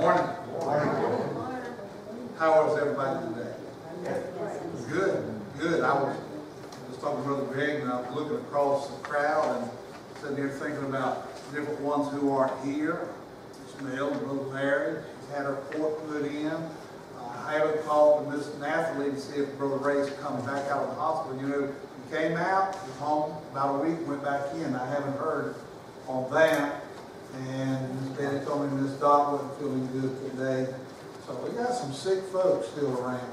Morning. How was everybody today? Good, good. I was just talking to Brother Greg and I was looking across the crowd and sitting here thinking about different ones who aren't here. Smell, Brother Larry, she's had her port put in. Uh, I haven't called to Miss Nathalie to see if Brother Ray's coming back out of the hospital. You know, he came out, was home about a week, went back in. I haven't heard on that. And Miss Betty told me Miss Dot wasn't feeling good today. So we got some sick folks still around.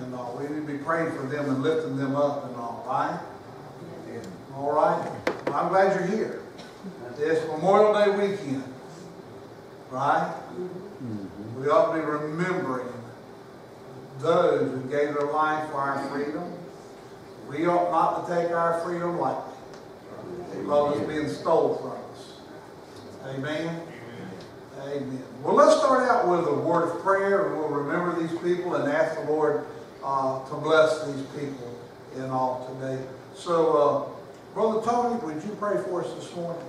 And uh, we need to be praying for them and lifting them up and all, right? All right? Well, I'm glad you're here. It's Memorial Day weekend, right? We ought to be remembering those who gave their life for our freedom. We ought not to take our freedom lightly because it's being stolen from us. Amen? Amen. Well, let's start out with a word of prayer, and we'll remember these people and ask the Lord uh, to bless these people in all today. So, uh, Brother Tony, would you pray for us this morning?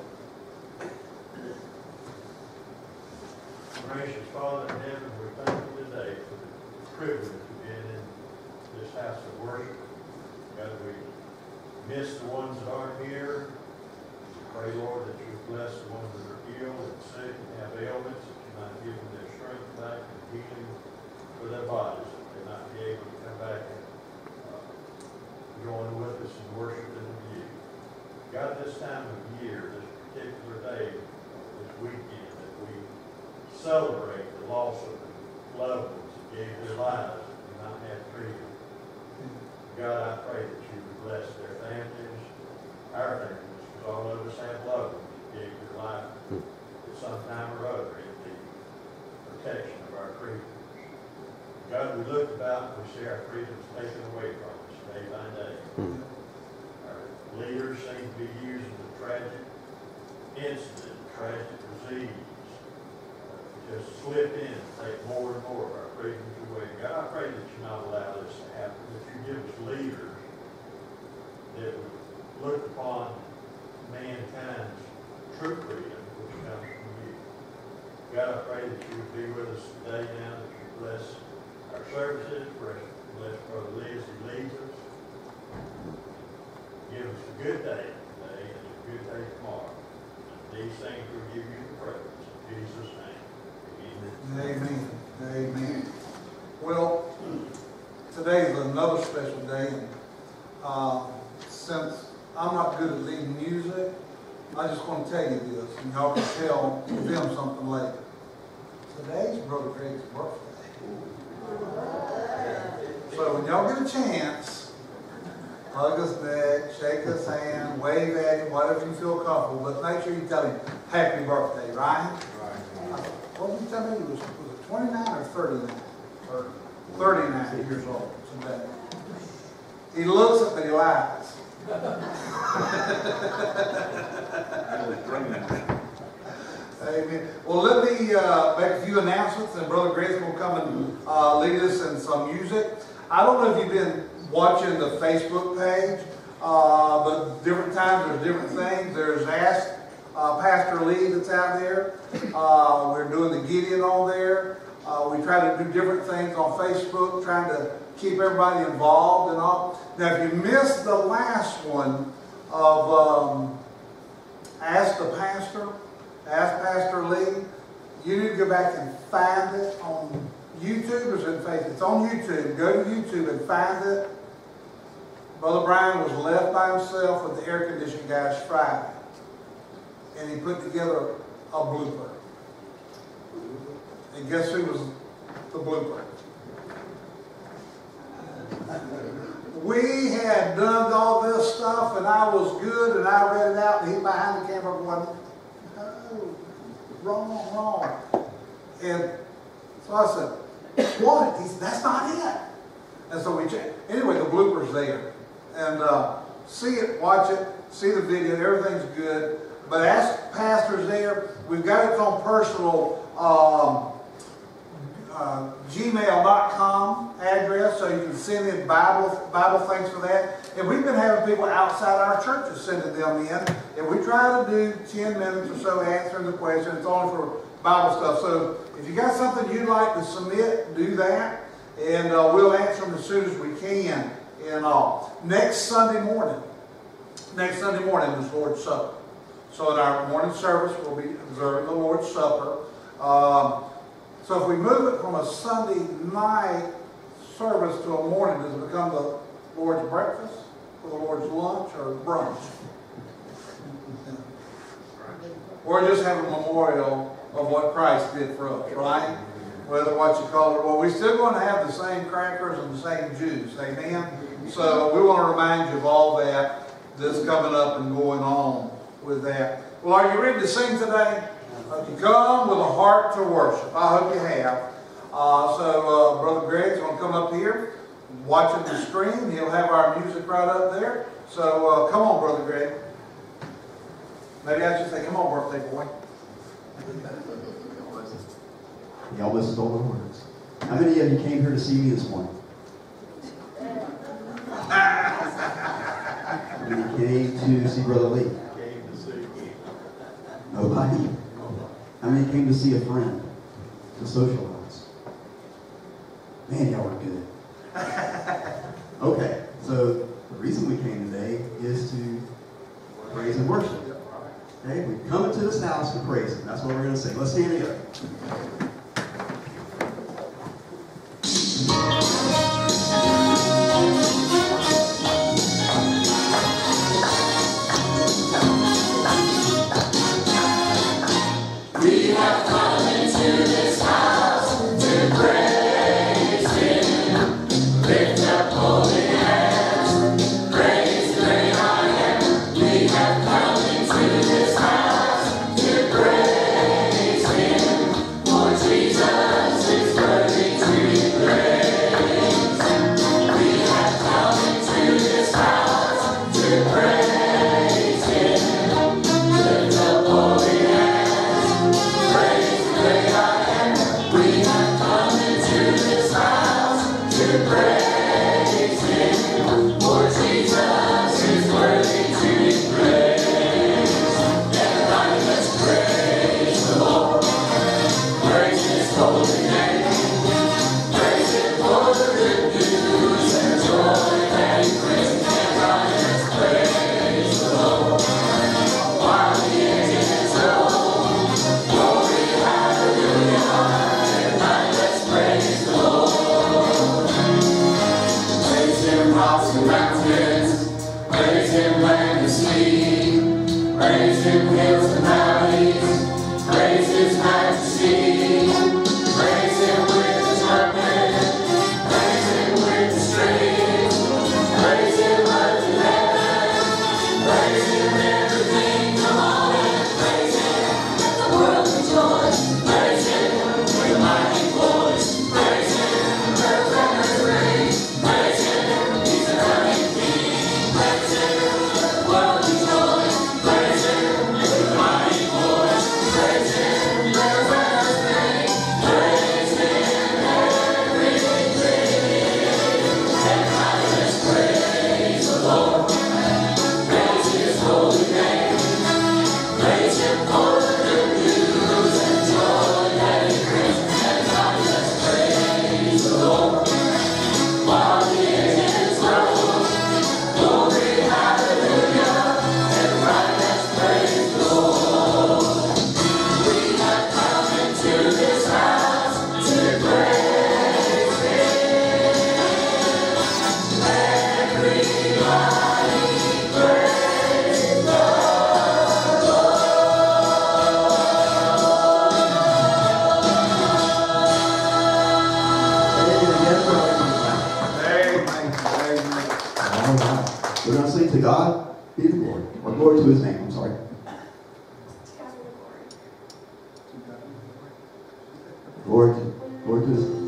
Gracious Father in heaven, we thank you today for the privilege of being in this house of worship. God, we miss the ones that aren't here. Pray, Lord, that you bless the ones that are ill and sick and have ailments, that you give them their strength back and healing for their bodies, that might be able to come back and uh, join with us in worshiping you. God, this time of year, this particular day, this weekend, that we celebrate the loss of the loved ones that gave their lives we might have freedom. God, I pray that you would bless their families, our families, because all of us have loved ones that gave their life at some time or other in the protection of our freedoms. God, we and our freedoms taken away from us day by day. Our leaders seem to be using the tragic incident, tragic disease, uh, just slip in and take more and more of our freedoms away. God, I pray that you not allow this to happen, that you give us leaders that would look upon mankind's true freedom, which comes from you. God, I pray that you would be with us today now, that you bless our services, bless bless Brother Lee as he leads us. Give us a good day today and a good day tomorrow. These things will give you the praise. In Jesus' name. Amen. Amen. Amen. Well, today is another special day. and uh, Since I'm not good at leading music, I just want to tell you this, and y'all can tell them something later. Today's Brother Greg's birthday. So when y'all get a chance, hug his neck, shake his hand, wave at him, whatever you feel comfortable, but make sure you tell him, happy birthday, right? What did you tell me, he was, was it twenty-nine or thirty-nine? Or thirty-nine years old today. He looks it, but he lies. Amen. Well, let me uh, make a few announcements, and Brother Grace will come and uh, lead us in some music. I don't know if you've been watching the Facebook page, uh, but different times there's different things. There's Ask uh, Pastor Lee that's out there. Uh, we're doing the Gideon on there. Uh, we try to do different things on Facebook, trying to keep everybody involved and all. Now, if you missed the last one of um, Ask the Pastor, Ask Pastor Lee, you need to go back and find it on YouTube or is it Facebook? It's on YouTube. Go to YouTube and find it. Brother Brian was left by himself with the air conditioning guys Friday. And he put together a blooper. And guess who was the blooper? We had done all this stuff and I was good and I read it out and he behind the camera going, no, wrong, wrong. And so I said, what? He said, that's not it. And so we checked. Anyway, the blooper's there. And uh, see it, watch it, see the video, everything's good. But ask pastors there, we've got it on personal um, uh, gmail.com address, so you can send in Bible, Bible things for that. And we've been having people outside our churches sending them in, and we try to do ten minutes or so answering the question. It's only for Bible stuff. So if you got something you'd like to submit, do that, and uh, we'll answer them as soon as we can. And uh, next Sunday morning, next Sunday morning is Lord's Supper. So in our morning service, we'll be observing the Lord's Supper. Um, so if we move it from a Sunday night service to a morning, does it become the Lord's breakfast, or the Lord's lunch, or brunch? Or just have a memorial of what Christ did for us, right? Whether what you call it, well, we're still going to have the same crackers and the same juice, amen? So we want to remind you of all that that's coming up and going on with that. Well, are you ready to sing today? You come with a heart to worship. I hope you have. Uh, so, uh, Brother Greg's going to come up here, watching the screen. He'll have our music right up there. So, uh, come on, Brother Greg. Maybe I should say, come on, birthday boy. He almost stole the words. How many of you came here to see me this morning? How many came to see Brother Lee? To. Nobody. How many came to see a friend? To socialize? Man, y'all are good. Okay, so the reason we came today is to praise and worship. Okay, we come into this house to praise Him. That's what we're going to sing. Let's stand together. Be the glory, or glory to his name, I'm sorry. Glory to, glory to his name.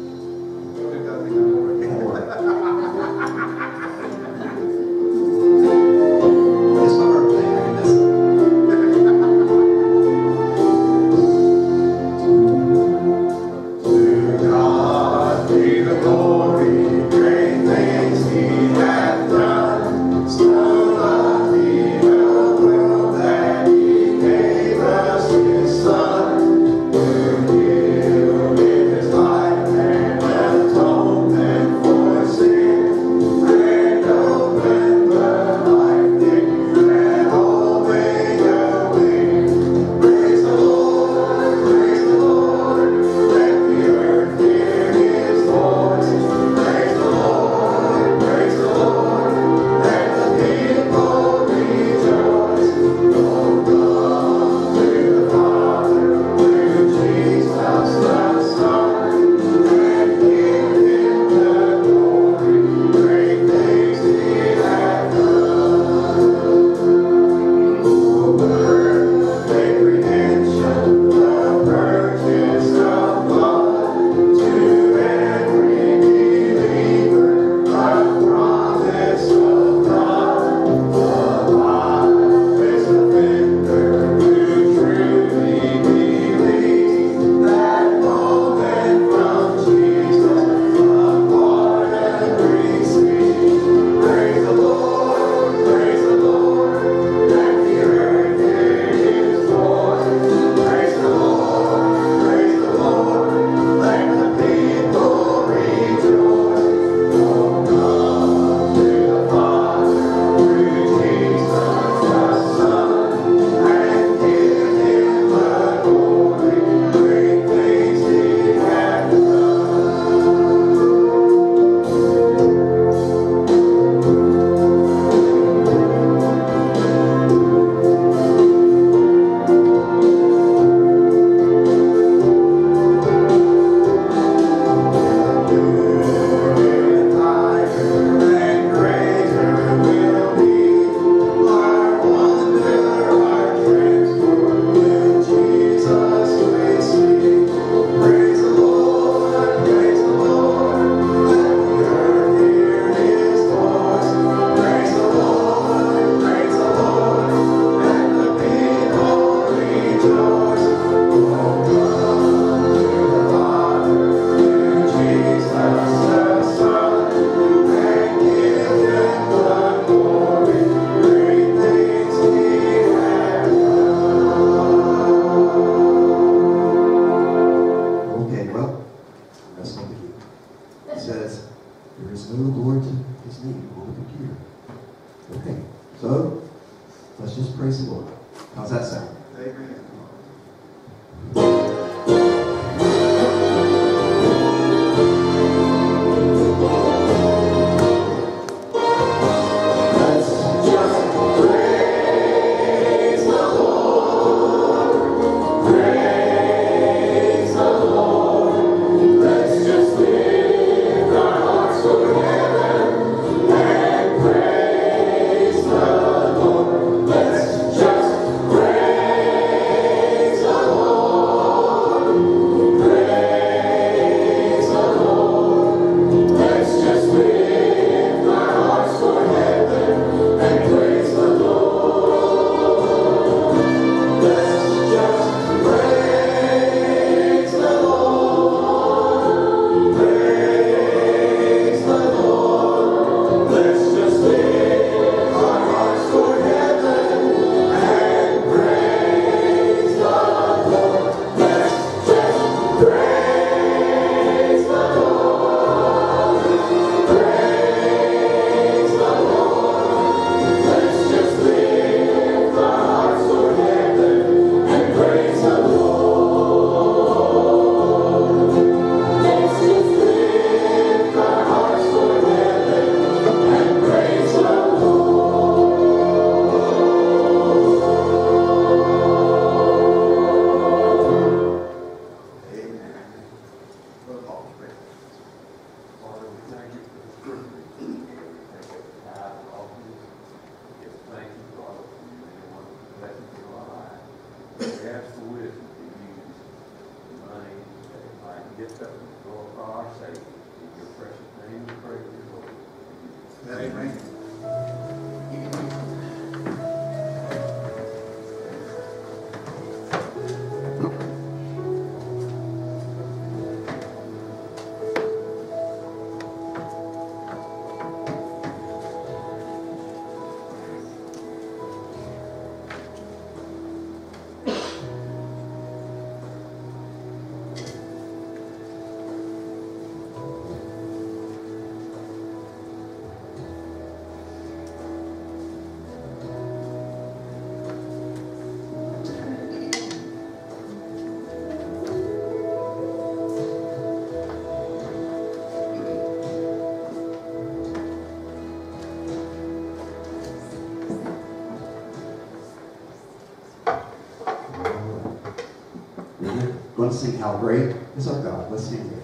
To sing How Great is Our God. Let's sing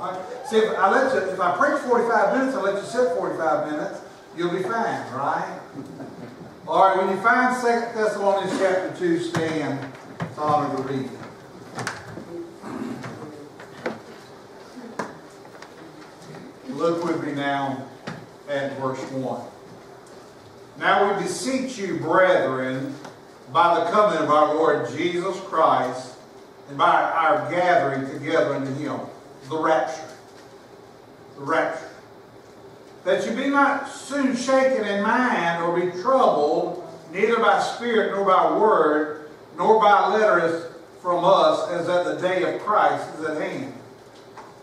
Right? See, if I let you, if I preach 45 minutes, I let you sit 45 minutes, you'll be fine, right? All right, when you find 2 Thessalonians chapter 2, stand to honor the reading. Look with me now at verse 1. Now we beseech you, brethren, by the coming of our Lord Jesus Christ, and by our gathering together unto him, the rapture. The rapture. That you be not soon shaken in mind, or be troubled, neither by spirit, nor by word, nor by letters from us, as that the day of Christ is at hand.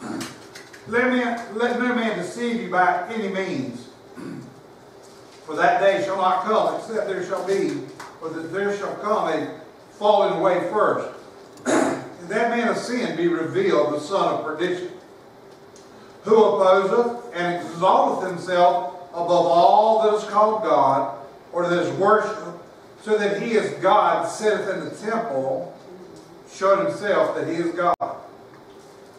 Let, me, let no man deceive you by any means. For that day shall not come, except there shall be, or that there shall come a falling away first. That man of sin be revealed, the son of perdition, who opposeth and exalteth himself above all that is called God, or that is worshipped, so that he is God, sitteth in the temple, showed himself that he is God.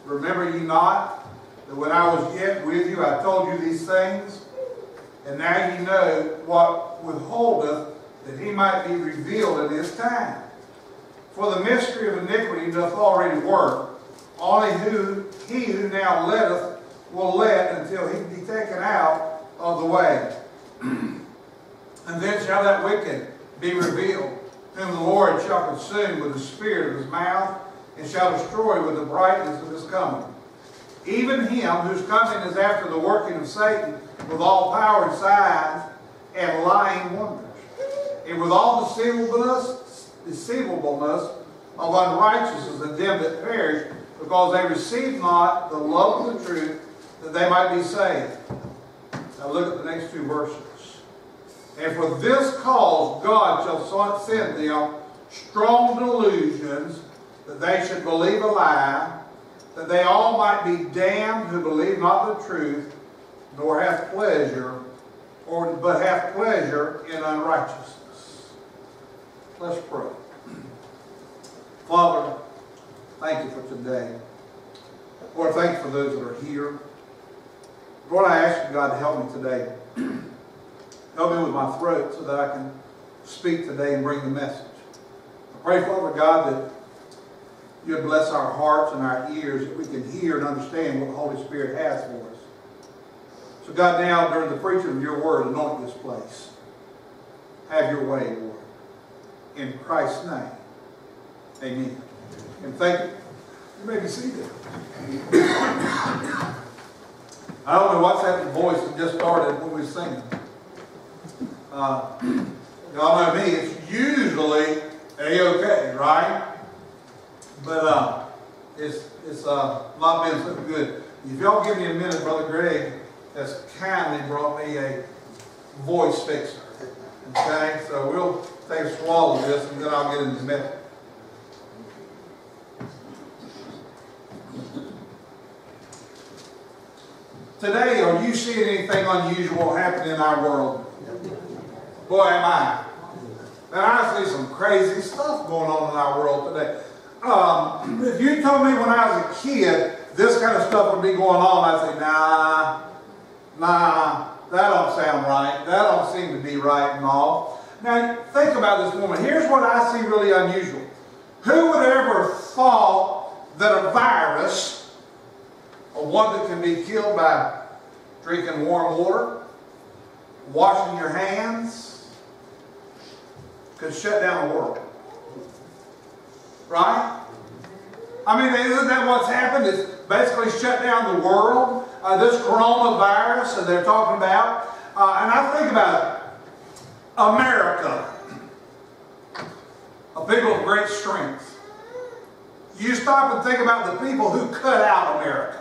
Remember ye not that when I was yet with you, I told you these things? And now ye know what withholdeth, that he might be revealed in his time. For the mystery of iniquity doth already work. Only who he who now letteth will let until he be taken out of the way. and then shall that wicked be revealed, whom the Lord shall consume with the spirit of his mouth, and shall destroy with the brightness of his coming. Even him whose coming is after the working of Satan with all power and signs and lying wonders, and with all deceivableness, deceivableness of unrighteousness and them that perish, because they received not the love of the truth, that they might be saved. Now look at the next two verses. And for this cause God shall send them strong delusions, that they should believe a lie, that they all might be damned who believe not the truth, nor have pleasure, or but have pleasure in unrighteousness. Let's pray. Father, thank you for today. Lord, thank you for those that are here. Lord, I ask you, God, to help me today. help me with my throat so that I can speak today and bring the message. I pray, Father God, that you would bless our hearts and our ears that we can hear and understand what the Holy Spirit has for us. So God, now during the preaching of your word, anoint this place. Have your way, Lord. In Christ's name, amen. And thank you. You may be seated. I don't know what's happened to voice that just started when we were singing. Uh, y'all know me, it's usually A-OK, right? But uh, it's, it's uh, not been so good. If y'all give me a minute, Brother Greg has kindly brought me a voice fixer. Okay, so we'll take a swallow of this and then I'll get into the message. Today, are you seeing anything unusual happen in our world? Boy, am I. And I see some crazy stuff going on in our world today. Um, if you told me when I was a kid this kind of stuff would be going on, I'd say, nah, nah, that don't sound right. That don't seem to be right and all. Now, think about this woman. Here's what I see really unusual. Who would ever thought that a virus, one that can be killed by drinking warm water, washing your hands, could shut down the world? Right? I mean, isn't that what's happened? It's basically shut down the world. uh, this coronavirus that they're talking about, uh, and I think about it. America, a people of great strength. You stop and think about the people who cut out America,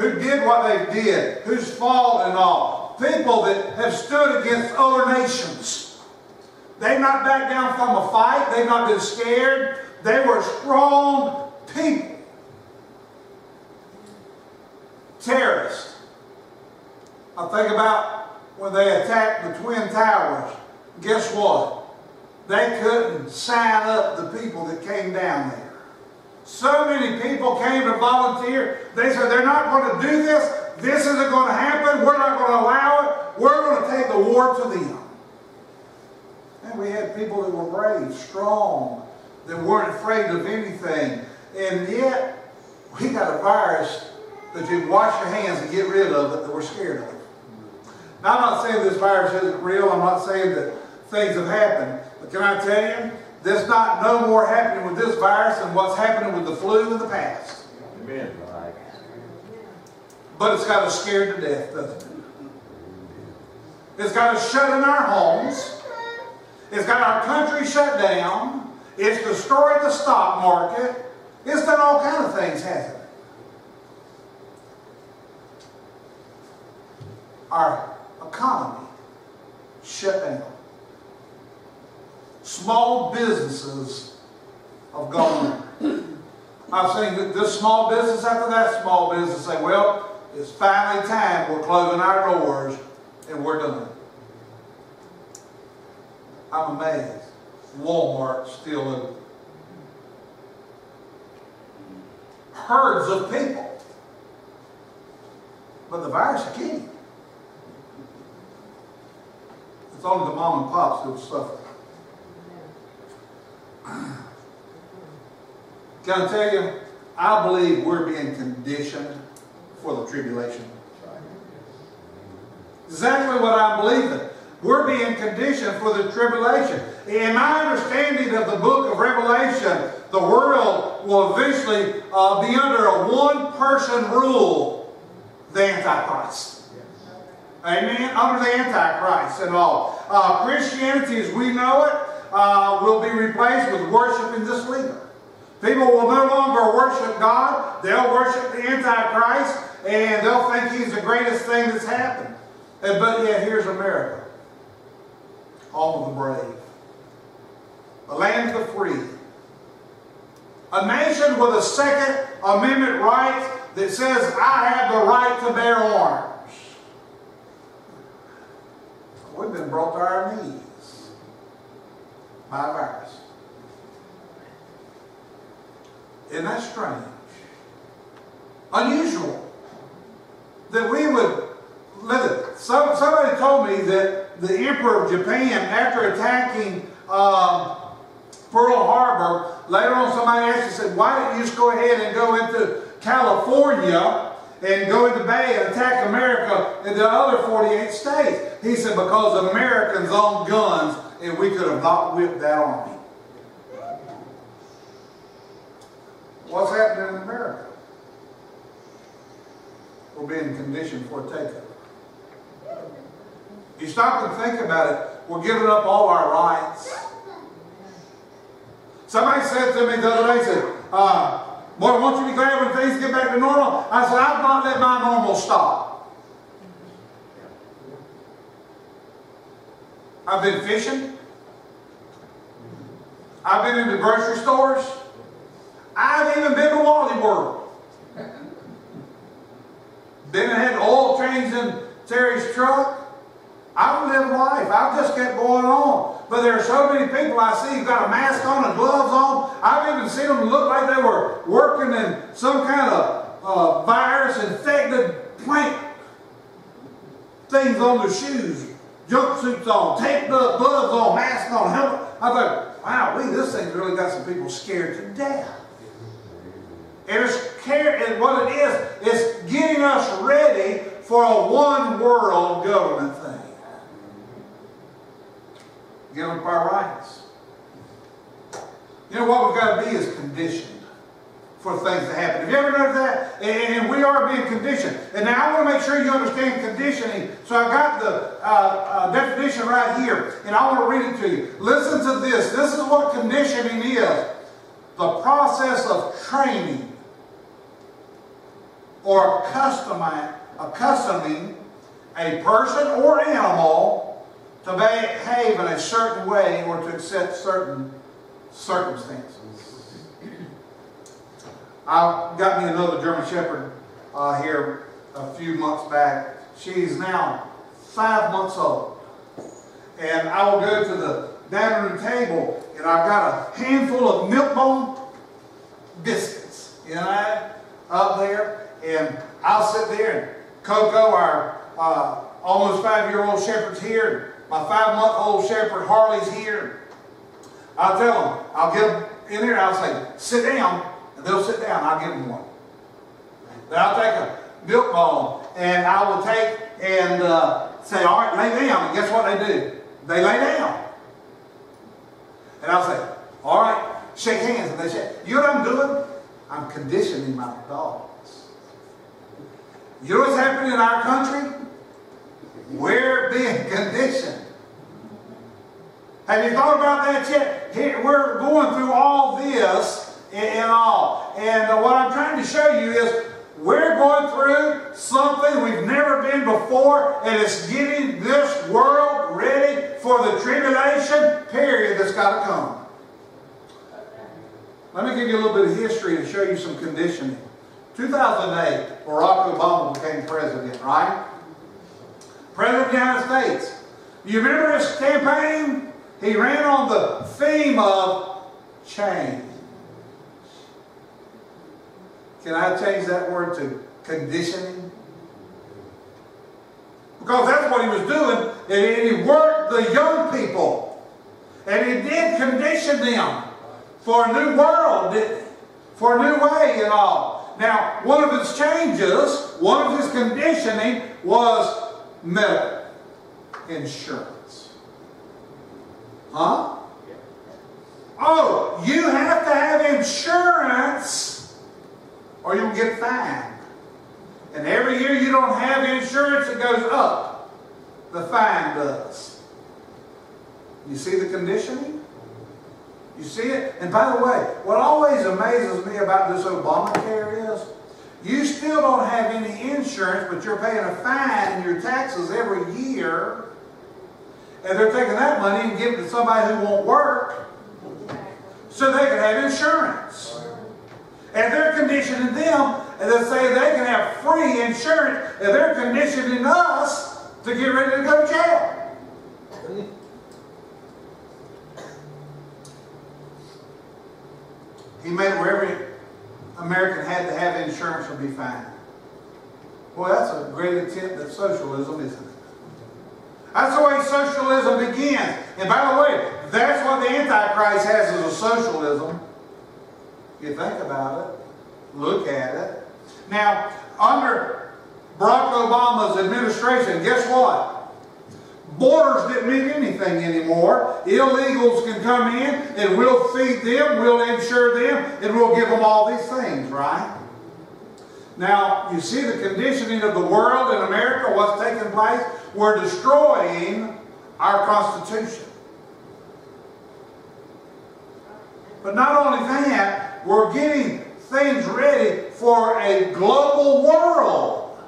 who did what they did, who's fought and all. People that have stood against other nations. They've not backed down from a fight. They've not been scared. They were strong people. Terrorists. I think about when they attacked the Twin Towers. Guess what? They couldn't sign up the people that came down there. So many people came to volunteer. They said they're not going to do this. This isn't going to happen. We're not going to allow it. We're going to take the war to them. And we had people that were brave, strong, that weren't afraid of anything. And yet, we got a virus that you wash your hands and get rid of it that we're scared of. Now, I'm not saying this virus isn't real. I'm not saying that things have happened. But can I tell you, there's not no more happening with this virus than what's happening with the flu in the past. Amen. But it's got us scared to death, doesn't it? It's got us shut in our homes. It's got our country shut down. It's destroyed the stock market. It's done all kind of things, hasn't it? Our economy shut down. Small businesses of under. I've seen that this small business after that small business say, well, it's finally time we're closing our doors and we're done. I'm amazed. Walmart's still open. Herds of people. But the virus is killing. It's only the mom and pops who suffer. Can I tell you, I believe we're being conditioned for the tribulation. Exactly what I'm believing. We're being conditioned for the tribulation. In my understanding of the book of Revelation, the world will eventually uh, be under a one-person rule, the Antichrist. Amen? Under the Antichrist and all. Uh, Christianity as we know it uh, will be replaced with worshiping this leader. People will no longer worship God. They'll worship the Antichrist and they'll think he's the greatest thing that's happened. And, but yet here's America. All of the brave. The land of the free. A nation with a Second Amendment right that says I have the right to bear arms. We've been brought to our knees by a virus. Isn't that strange? Unusual. That we would live it. Some, somebody told me that the Emperor of Japan, after attacking um, Pearl Harbor, later on somebody asked, he said, why didn't you just go ahead and go into California and go into Bay and attack America and the other 48 states? He said, because Americans own guns and we could have not whipped that army. What's happening in America? We're being conditioned for a takeover. You stop and think about it, we're giving up all our rights. Somebody said to me the other day, said, uh, boy, won't you be glad when things get back to normal? I said, I've not let my normal stop. I've been fishing. I've been in the grocery stores. I've even been to Wally World. Been and had oil change in Terry's truck. I've lived life. I've just kept going on. But there are so many people I see who've got a mask on and gloves on. I've even seen them look like they were working in some kind of uh, virus infected plant things on their shoes, jumpsuits on, tape gloves on, mask on, helmet. I thought, wow, we, this thing's really got some people scared to death. And it's care, and what it is, it's getting us ready for a one world government thing. Give up our rights. You know what we've got to be is conditioned for things to happen. Have you ever noticed that? And, we are being conditioned. And now I want to make sure you understand conditioning. So I got the uh, uh, definition right here, and I want to read it to you. Listen to this. This is what conditioning is. The process of training or accustoming, accustoming a person or animal to behave in a certain way or to accept certain circumstances. I got me another German Shepherd uh, here a few months back. She's now five months old. And I will go to the dining room table and I've got a handful of milk bone biscuits, you know, up there. And I'll sit there and Coco, our uh, almost five-year-old shepherd's here. My five-month-old shepherd Harley's here. I'll tell them, I'll get them in there, I'll say, sit down, and they'll sit down, I'll give them one. Then I'll take a milk bone, and I will take and uh, say, all right, lay down, and guess what they do? They lay down. And I'll say, all right, shake hands, and they shake. You know what I'm doing? I'm conditioning my dogs. You know what's happening in our country? We're being conditioned. Have you thought about that yet? We're going through all this and, all. And uh, what I'm trying to show you is we're going through something we've never been before, and it's getting this world ready for the tribulation period that's got to come. Let me give you a little bit of history and show you some conditioning. 2008, Barack Obama became president, right? President of the United States. You remember his campaign? He ran on the theme of change. Can I change that word to conditioning? Because that's what he was doing, and he worked the young people. And he did condition them for a new world, for a new way and all. Now, one of his changes, one of his conditioning was medical insurance. Huh? Oh, you have to have insurance or you'll get fined. And every year you don't have insurance, it goes up. The fine does. You see the conditioning? You see it? And by the way, what always amazes me about this Obamacare is you still don't have any insurance, but you're paying a fine in your taxes every year. And they're taking that money and giving it to somebody who won't work so they can have insurance. And they're conditioning them, they say they can have free insurance, and they're conditioning us to get ready to go to jail. He made where every American had to have insurance would be fine. Boy, that's a great attempt at socialism, isn't it? That's the way socialism begins. And by the way, that's what the Antichrist has as a socialism. You think about it, look at it. Now, under Barack Obama's administration, guess what? Borders didn't mean anything anymore. Illegals can come in and we'll feed them, we'll insure them, and we'll give them all these things, right? Now, you see the conditioning of the world in America, what's taking place? We're destroying our Constitution. But not only that, we're getting things ready for a global world.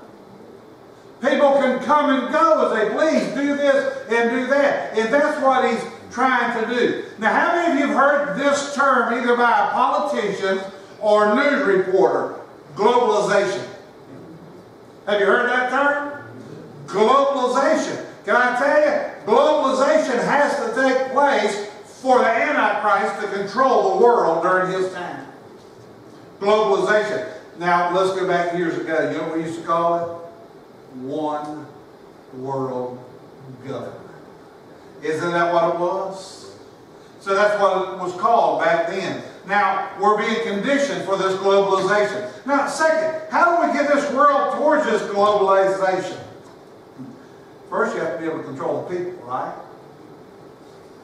People can come and go as they please, do this and do that. And that's what he's trying to do. Now, how many of you have heard this term either by a politician or a news reporter? Globalization. Have you heard that term? Globalization. Can I tell you, globalization has to take place for the Antichrist to control the world during his time. Globalization. Now, let's go back years ago. You know what we used to call it? One world government. Isn't that what it was? So that's what it was called back then. Now, we're being conditioned for this globalization. Now, second, how do we get this world towards this globalization? First, you have to be able to control the people, right?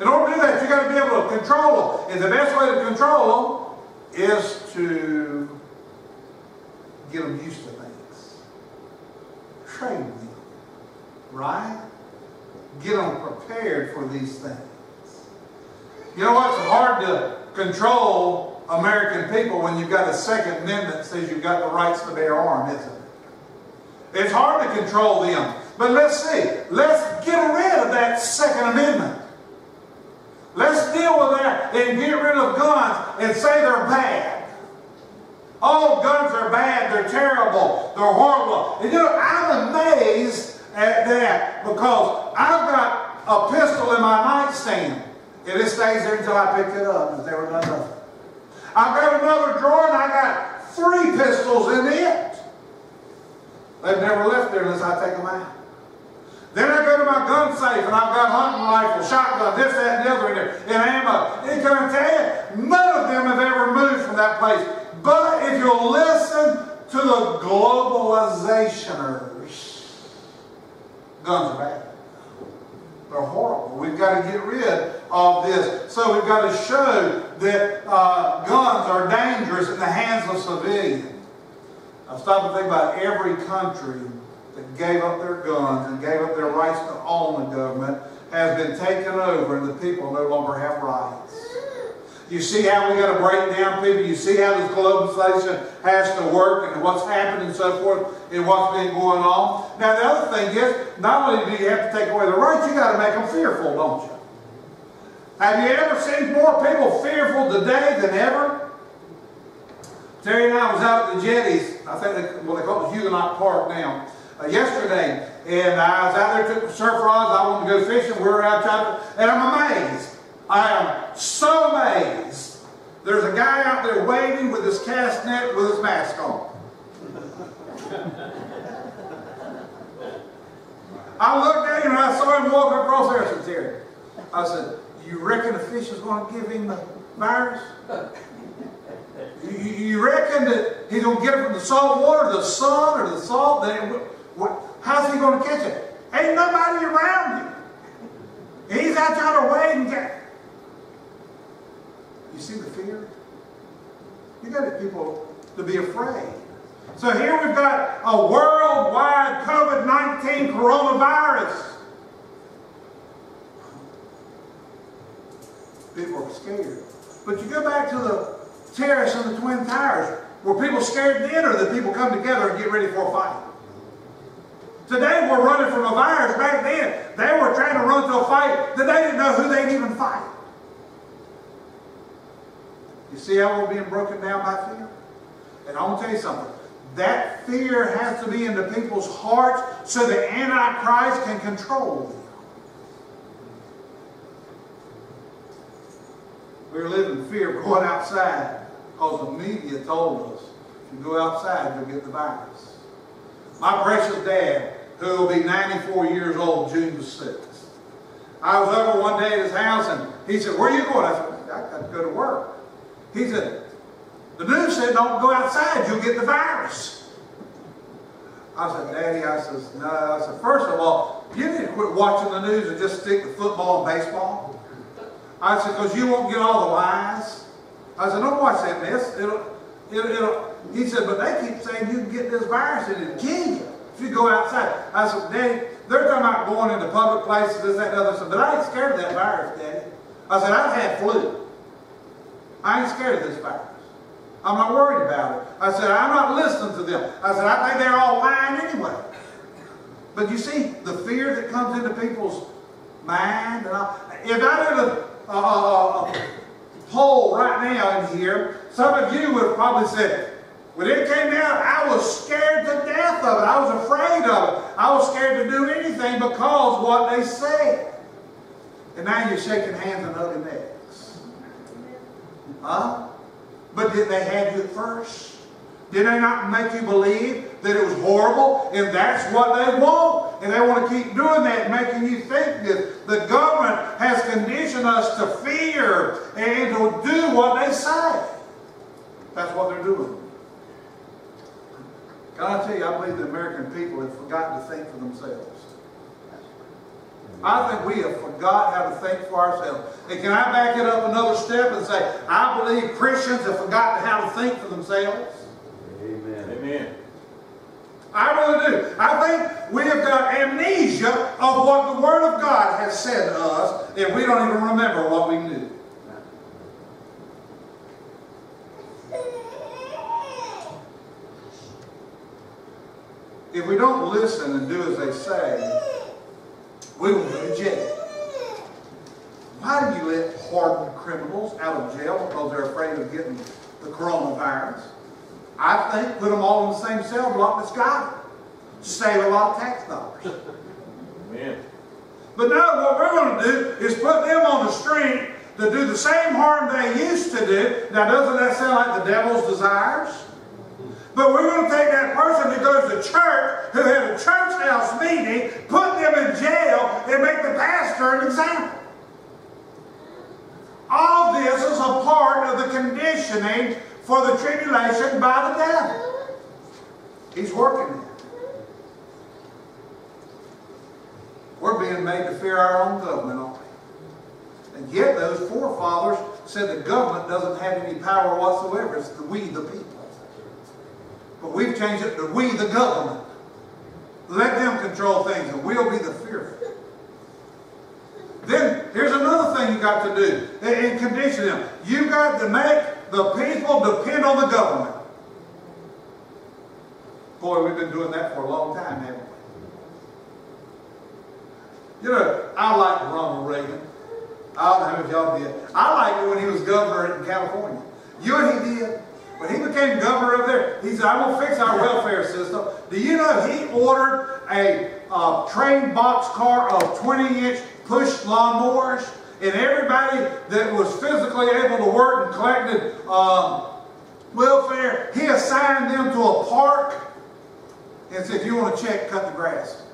In order to do that, you've got to be able to control them. And the best way to control them is to get them used to things. Train them, right? Get them prepared for these things. You know? It's hard to control American people when you've got a Second Amendment that says you've got the rights to bear arms, isn't it? It's hard to control them. But let's see. Let's get rid of that Second Amendment. Let's deal with that and get rid of guns and say they're bad. Oh, guns are bad. They're terrible. They're horrible. And you know, I'm amazed at that because I've got a pistol in my nightstand and it stays there until I pick it up. There's never another. I've got another drawer and I got three pistols in it. They've never left there unless I take them out. Then I go to my gun safe and I've got hunting rifle, shotgun, this, that, and the other in there, and ammo. And can I tell you, none of them have ever moved from that place. But if you'll listen to the globalizationers, guns are bad. They're horrible. We've got to get rid of this. So we've got to show that uh, guns are dangerous in the hands of civilians. I stop and think about every country that gave up their guns and gave up their rights to own the government has been taken over and the people no longer have rights. You see how we got to break down people. You see how this globalization has to work and what's happened and so forth and what's been going on. Now the other thing is, not only do you have to take away the rights, you got to make them fearful, don't you? Have you ever seen more people fearful today than ever? Terry and I was out at the jetties. I think they, well, they call it Huguenot Park now. Uh, yesterday, and I was out there took surf rods. I wanted to go fishing. We were out trying to, and I'm amazed. I am so amazed. There's a guy out there waving with his cast net with his mask on. I looked at him and I saw him walking across there. I said, I said, you reckon the fish is going to give him the virus? You, reckon that he's going to get it from the salt water, the sun, or the salt? That how's he going to catch it? Ain't nobody around him. He's out trying to wait and get. You see the fear? You got people to be afraid. So here we've got a worldwide COVID-19 coronavirus. People are scared. But you go back to the terrace and the Twin Towers, were people scared then or did people come together and get ready for a fight? Today we're running from a virus. Back then, they were trying to run to a fight that they didn't know who they'd even fight. You see how we're being broken down by fear? And I want to tell you something. That fear has to be in the people's hearts so the Antichrist can control them. We're living in fear going outside because the media told us if you go outside, you'll get the virus. My precious dad, who will be 94 years old June the 6th. I was over one day at his house and he said, where are you going? I said, I got to go to work. He said, the news said don't go outside, you'll get the virus. I said, Daddy, I says, no. I said, first of all, you need to quit watching the news and just stick to football and baseball. I said, because you won't get all the lies. I said, don't watch that mess. It'll, it'll, it'll. He said, but they keep saying you can get this virus and it'll kill you if you go outside. I said, Daddy, they're talking about going into public places, this, that, and other. Said, but I ain't scared of that virus, Daddy. I said, I've had flu. I ain't scared of this virus. I'm not worried about it. I said, I'm not listening to them. I said, I think they're all lying anyway. But you see, the fear that comes into people's mind. And all, if I did a, a, a, a poll right now in here, some of you would have probably said, when it came out, I was scared to death of it. I was afraid of it. I was scared to do anything because what they said. And now you're shaking hands and hugging necks. Huh? But did they have you first? Did they not make you believe that it was horrible? And that's what they want. And they want to keep doing that, making you think that the government has conditioned us to fear and to do what they say. That's what they're doing. Can I tell you, I believe the American people have forgotten to think for themselves. I think we have forgot how to think for ourselves. And can I back it up another step and say, I believe Christians have forgotten how to think for themselves? Amen. Amen. I really do. I think we have got amnesia of what the Word of God has said to us, and we don't even remember what we knew. If we don't listen and do as they say, we will go to jail. Why do you let hardened criminals out of jail because they're afraid of getting the coronavirus? I think put them all in the same cell block that's got it. Save a lot of tax dollars. Amen. But no, what we're going to do is put them on the street to do the same harm they used to do. Now, doesn't that sound like the devil's desires? But we're going to take that person that goes to church, who had a church house meeting, put them in jail, and make the pastor an example. All this is a part of the conditioning for the tribulation by the devil. He's working it. We're being made to fear our own government, aren't we? And yet those forefathers said the government doesn't have any power whatsoever. It's the we, the people. But we've changed it to we, the government. Let them control things and we'll be the fearful. Then here's another thing you got to do and condition them. You've got to make the people depend on the government. Boy, we've been doing that for a long time, haven't we? You know, I like Ronald Reagan. I don't know if y'all did. I liked it when he was governor in California. You know what he did? When he became governor over there, he said, I'm going to fix our welfare system. Do you know he ordered a uh, train box car of 20-inch push lawnmowers? And everybody that was physically able to work and collected um, welfare, he assigned them to a park and said, if you want to check, cut the grass.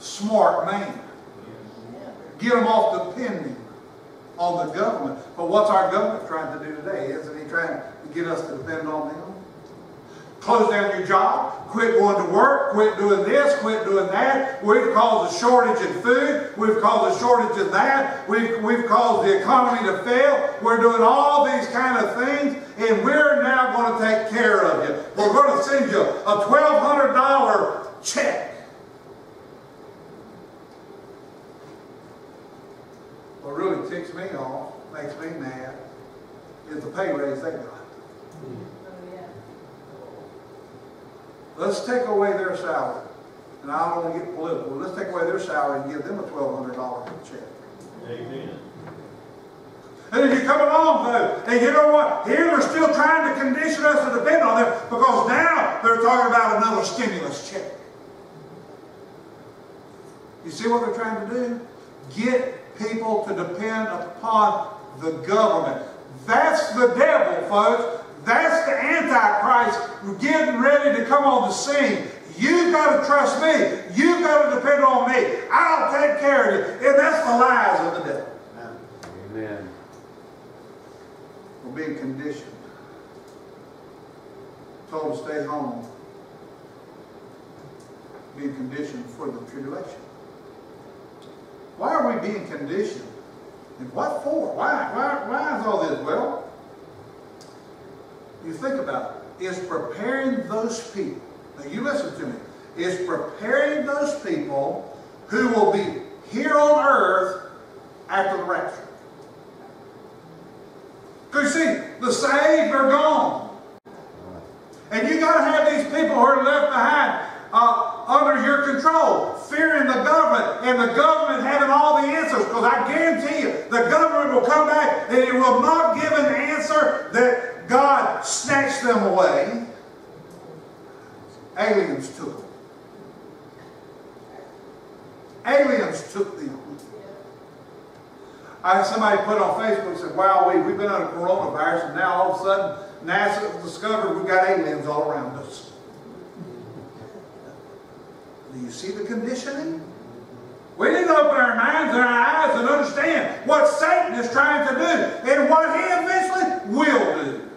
Smart man. Get them off depending on the government. But what's our government trying to do today? Isn't he trying to get us to depend on them? Close down your job, quit going to work, quit doing this, quit doing that. We've caused a shortage in food, we've caused a shortage in that, we've, we've caused the economy to fail. We're doing all these kind of things, and we're now going to take care of you. We're going to send you a $1,200 check. What really ticks me off, makes me mad, is the pay raise they got. Let's take away their salary. And I don't want to get political. Let's take away their salary and give them a twelve hundred dollar check. Amen. And then you come along though, and you know what? Here they're still trying to condition us to depend on them because now they're talking about another stimulus check. You see what they're trying to do? Get people to depend upon the government. That's the devil, folks. That's the Antichrist getting ready to come on the scene. You've got to trust me. You've got to depend on me. I'll take care of you. And that's the lies of the devil. Amen. We're being conditioned. Told to stay home. Being conditioned for the tribulation. Why are we being conditioned? And what for? Why? Why, why is all this? Well, you think about it. It's preparing those people. Now you listen to me. It's preparing those people who will be here on earth after the rapture. Because see, the saved are gone. And you got to have these people who are left behind uh, under your control, fearing the government, and the government having all the answers. Because I guarantee you, the government will come back and it will not give an answer that God snatched them away. Aliens took them. Aliens took them. I had somebody put on Facebook and said, wow, we, we've been under coronavirus and now all of a sudden NASA discovered we've got aliens all around us. Do you see the conditioning? We need to open our minds and our eyes and understand what Satan is trying to do and what he eventually will do.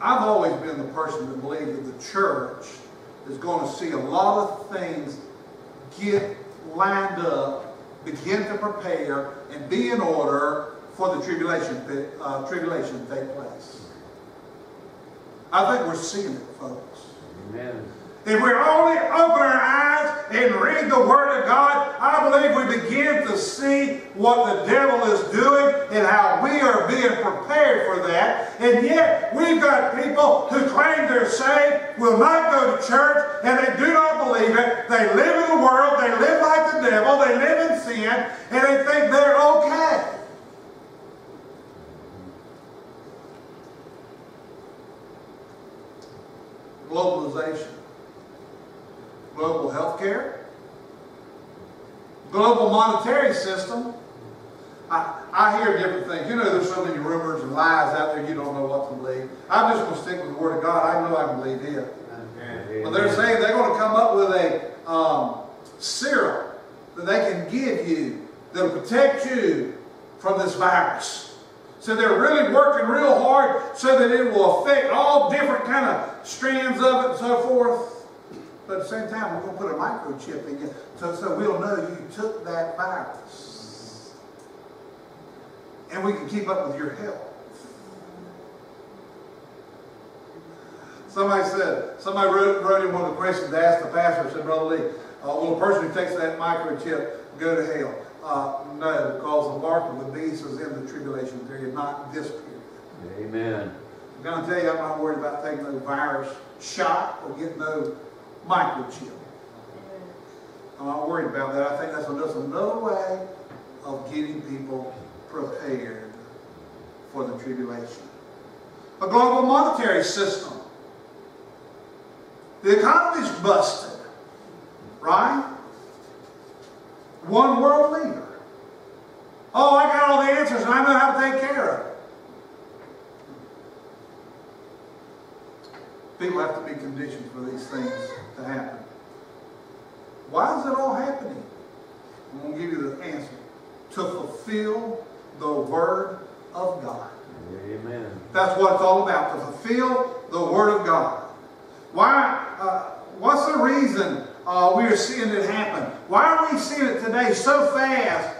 I've always been the person to believe that the church is going to see a lot of things get lined up, begin to prepare, and be in order for the tribulation, uh, tribulation to take place. I think we're seeing it, folks. If we only open our eyes and read the Word of God, I believe we begin to see what the devil is doing and how we are being prepared for that. And yet, we've got people who claim they're saved, will not go to church, and they do not believe it. They live in the world, they live like the devil, they live in sin, and they think they're okay. Globalization global health care, global monetary system. I, I hear different things. You know, there's so many rumors and lies out there, you don't know what to believe. I'm just going to stick with the Word of God. I know I can believe it. But they're saying they're going to come up with a um, serum that they can give you that'll protect you from this virus. So they're really working real hard so that it will affect all different kind of strands of it and so forth. But at the same time, we're going to put a microchip in you so, so we'll know you took that virus. And we can keep up with your health. Somebody said, somebody wrote, wrote in one of the questions to ask the pastor, said, Brother Lee, uh, will a person who takes that microchip go to hell? Uh, no, because the mark of the beast is in the tribulation period, not this period. Amen. I'm going to tell you, I'm not worried about taking no virus shot or getting no microchip. I'm not worried about that. I think that's just another way of getting people prepared for the tribulation. A global monetary system. The economy's busted, right? One world leader. Oh, I got all the answers and I know how to take care of it. People have to be conditioned for these things to happen. Why is it all happening? I'm going to give you the answer. To fulfill the Word of God. Amen. That's what it's all about, to fulfill the Word of God. Why? Uh, what's the reason uh, we are seeing it happen? Why are we seeing it today so fast?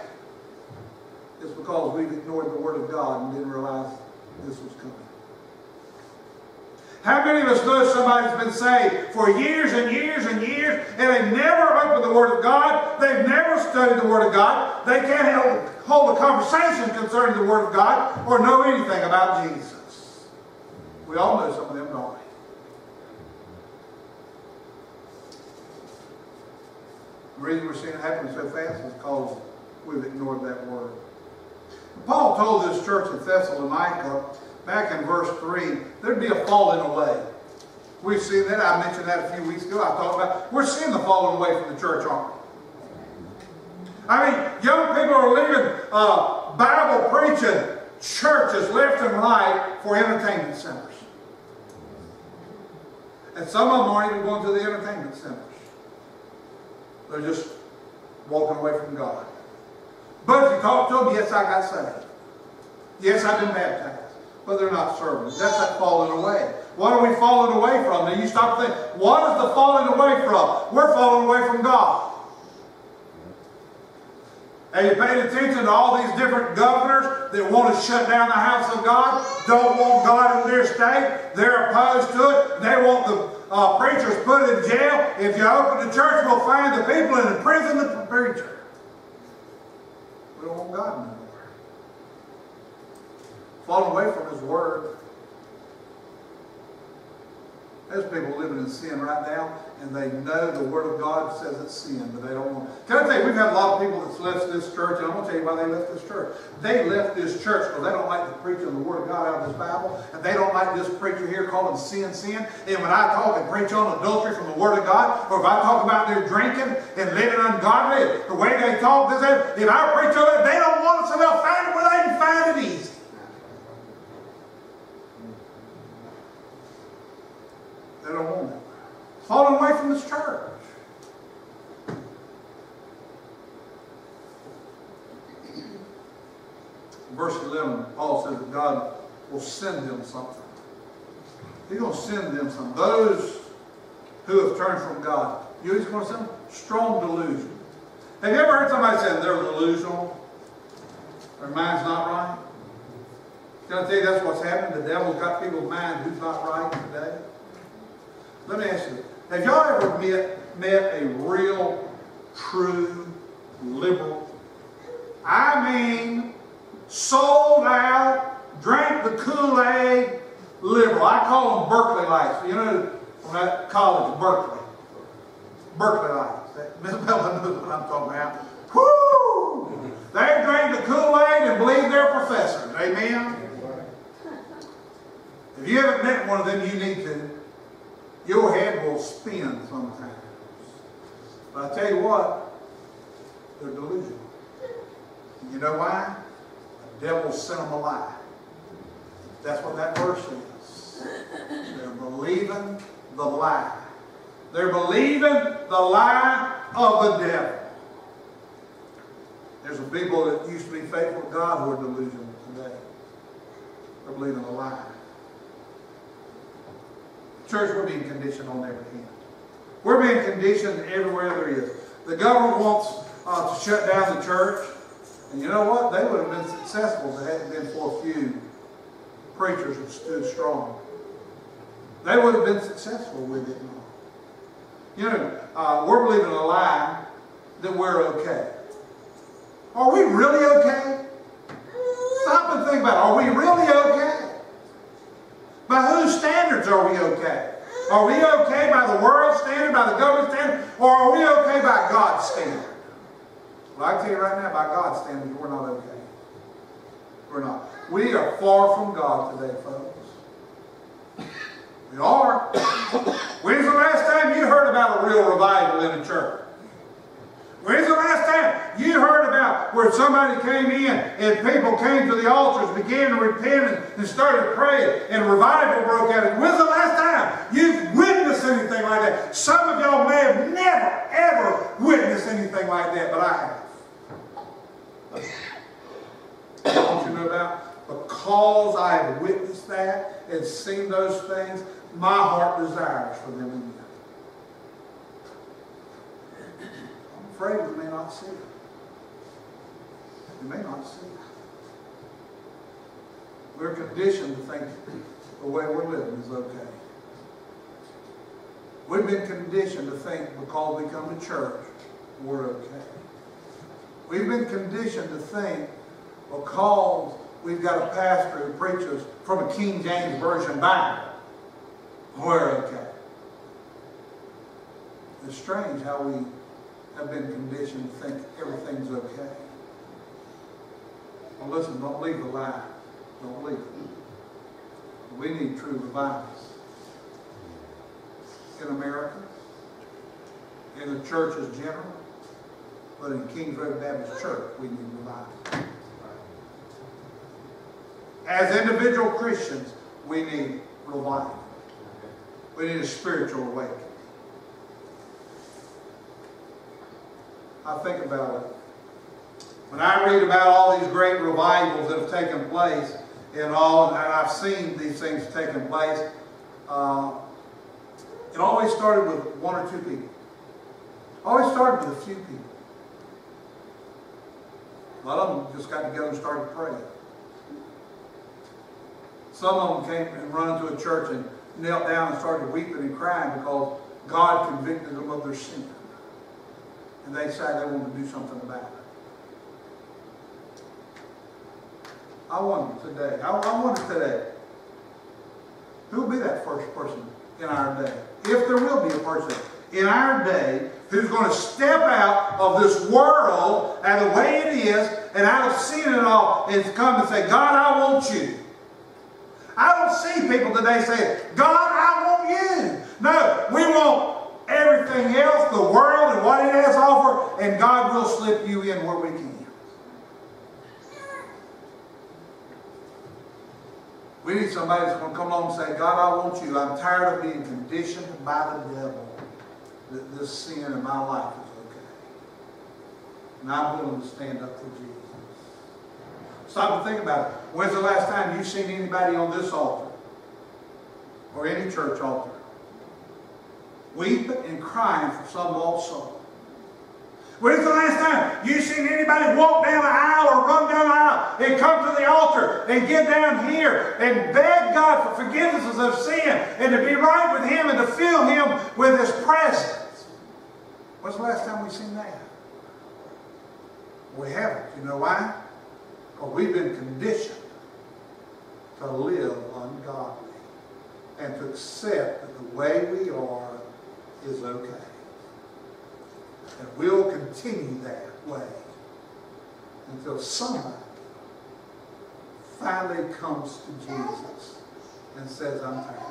It's because we've ignored the Word of God and didn't realize this was coming. How many of us know somebody's been saved for years and years and years and they've never opened the Word of God? They've never studied the Word of God. They can't hold a conversation concerning the Word of God or know anything about Jesus. We all know some of them, don't we? The reason we're seeing it happen so fast is because we've ignored that Word. Paul told this church at Thessalonica back in verse 3, there'd be a falling away. We've seen that. I mentioned that a few weeks ago. I talked about we're seeing the falling away from the church, aren't we? I mean, young people are leaving uh, Bible preaching churches left and right for entertainment centers. And some of them aren't even going to the entertainment centers. They're just walking away from God. But if you talk to them, yes, I got saved. Yes, I've been baptized but they're not serving. That's that falling away. What are we falling away from? Now you stop and think, what is the falling away from? We're falling away from God. Have you paid attention to all these different governors that want to shut down the house of God, don't want God in their state, they're opposed to it, they want the uh, preachers put in jail. If you open the church, we'll find the people in the prison the preacher. We don't want God in there fallen away from His Word. There's people living in sin right now, and they know the Word of God says it's sin, but they don't want. Can I tell you, we've had a lot of people that's left this church, and I'm going to tell you why they left this church. They left this church because they don't like the preaching of the Word of God out of this Bible, and they don't like this preacher here calling sin sin. And when I talk and preach on adultery from the Word of God, or if I talk about their drinking and living ungodly, the way they talk, this, if I preach on it, they don't want it, so they'll find it where they can find it. They don't want it. Falling away from this church. Verse 11, Paul says that God will send them something. He's going to send them something. Those who have turned from God. You know he's going to send them? Strong delusion. Have you ever heard somebody say they're delusional? Their mind's not right? Can I tell you that's what's happening? The devil's got people's mind who's not right today. Let me ask you, have y'all ever met, met a real, true liberal? I mean, sold out, drank the Kool-Aid liberal. I call them Berkeley lights. You know, from that college, Berkeley. Berkeley lights. Miss Bella knows what I'm talking about. Whoo! They drank the Kool-Aid and believe they're professors. Amen? If you haven't met one of them, you need to. Your head will spin sometimes. But I tell you what, they're delusional. You know why? The devil sent them a lie. That's what that verse is. They're believing the lie. They're believing the lie of the devil. There's some people that used to be faithful to God who are delusional today. They're believing a lie. Church, we're being conditioned on every hand. We're being conditioned everywhere there is. The government wants uh, to shut down the church. And you know what? They would have been successful if it hadn't been for a few preachers who stood strong. They would have been successful with it. You know, uh, we're believing a lie that we're okay. Are we really okay? Stop and think about it. Are we really okay? By whose standards are we okay? Are we okay by the world standard, by the government standard, or are we okay by God's standard? Well, I tell you right now, by God's standards, we're not okay. We're not. We are far from God today, folks. We are. When's the last time you heard about a real revival in a church? When's the last time you heard about where somebody came in and people came to the altars, began to repent and, started praying and revival broke out? When's the last time you've witnessed anything like that? Some of y'all may have never, ever witnessed anything like that, but I have. Don't you know about? Because I have witnessed that and seen those things, my heart desires for them again. I'm afraid we may not see it. We may not see it. We're conditioned to think the way we're living is okay. We've been conditioned to think because we come to church, we're okay. We've been conditioned to think because we've got a pastor who preaches from a King James Version Bible, we're okay. It's strange how we have been conditioned to think everything's okay. Well, listen, don't believe the lie. Don't believe it. We need true revivals in America, in the churches general, but in Kings Road Baptist Church, we need revival. As individual Christians, we need revival. We need a spiritual awakening. I think about it. When I read about all these great revivals that have taken place and all, and I've seen these things taking place, uh, it always started with one or two people. Always started with a few people. A lot of them just got together and started praying. Some of them came and run into a church and knelt down and started weeping and crying because God convicted them of their sin. And they decided they want to do something about it. I wonder today, I, I wonder today, who will be that first person in our day? If there will be a person in our day who's going to step out of this world and the way it is and out of sin and all and come and say, God, I want you. I don't see people today saying, God, I want you. No, we want everything else, the world and what it has offer, and God will slip you in where we can. We need somebody that's going to come along and say, God, I want you. I'm tired of being conditioned by the devil that this sin in my life is okay. And I'm willing to stand up for Jesus. Stop and think about it. When's the last time you've seen anybody on this altar or any church altar weeping and crying for some lost soul? When's the last time you seen anybody walk down the aisle or run down the aisle and come to the altar and get down here and beg God for forgiveness of sin and to be right with Him and to fill Him with His presence? When's the last time we seen that? We haven't. You know why? Because we've been conditioned to live ungodly and to accept that the way we are is okay. And we'll continue that way until somebody finally comes to Jesus and says, I'm tired of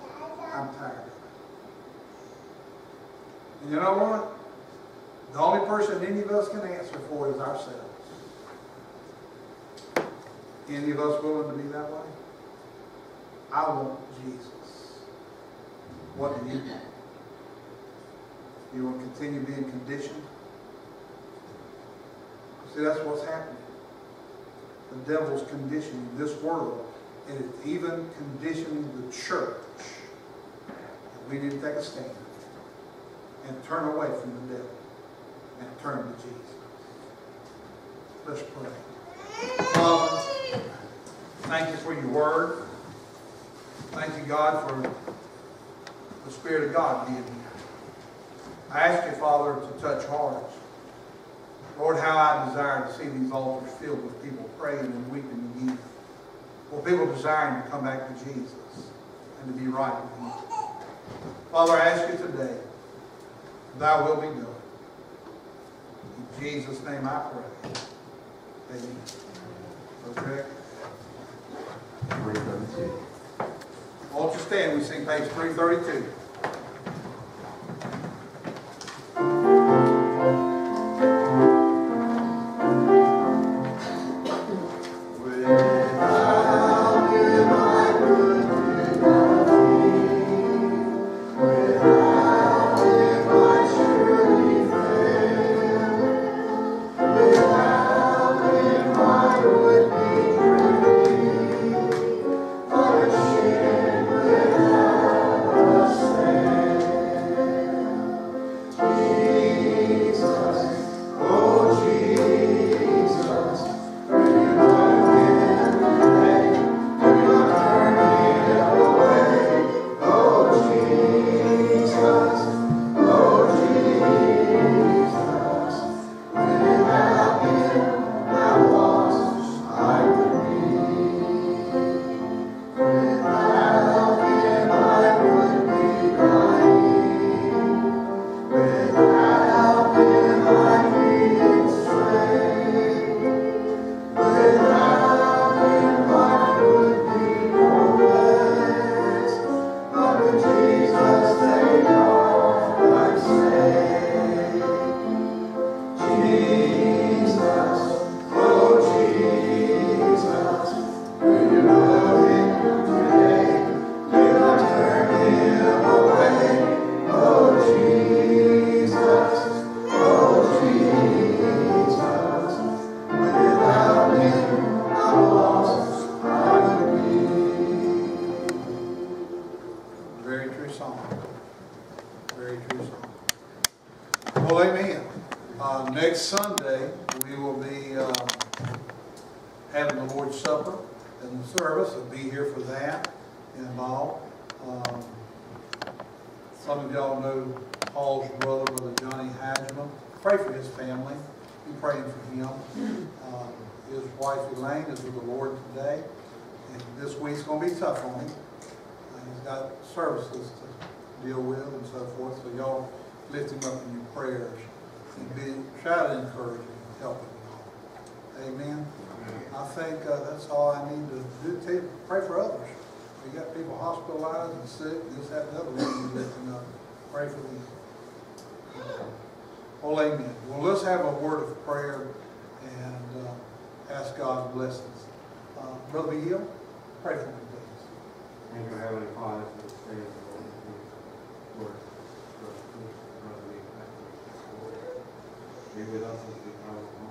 it. I'm tired of it. And you know what? The only person any of us can answer for is ourselves. Any of us willing to be that way? I want Jesus. What you want? You will continue being conditioned? See, that's what's happening. The devil's conditioning this world, and it's even conditioning the church. And we need to take a stand and turn away from the devil and turn to Jesus. Let's pray. Father, thank you for your word. Thank you, God, for the Spirit of God being here. I ask you, Father, to touch hearts. Lord, how I desire to see these altars filled with people praying and weeping and weeping. For people desiring to come back to Jesus and to be right with Him. Father, I ask you today, thy will be done. In Jesus' name I pray. Amen. Okay? Won't you stand? We sing page 332. Some of y'all know Paul's brother, Brother Johnny Hadgeman. Pray for his family. Be praying for him. Um, his wife Elaine is with the Lord today. And this week's going to be tough on him. Uh, He's got services to deal with and so forth, so y'all lift him up in your prayers and be, try to encourage him, help him. Amen. I think uh, that's all I need to do, pray for others. We got people hospitalized and sick, this, that, and the other, up, pray for them. Well, amen. Well, let's have a word of prayer and uh, ask God's blessings. Uh, Brother Beal, pray for me, please. Thank you, Heavenly Father, for this day, Lord. Lord, Lord, please. Be with us as we home.